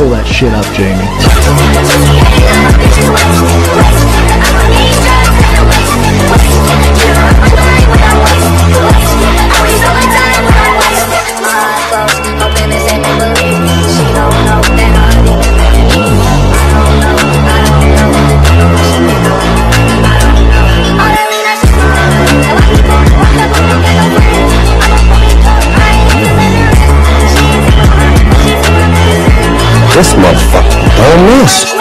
Pull that shit up, Jamie. This motherfucker don't miss.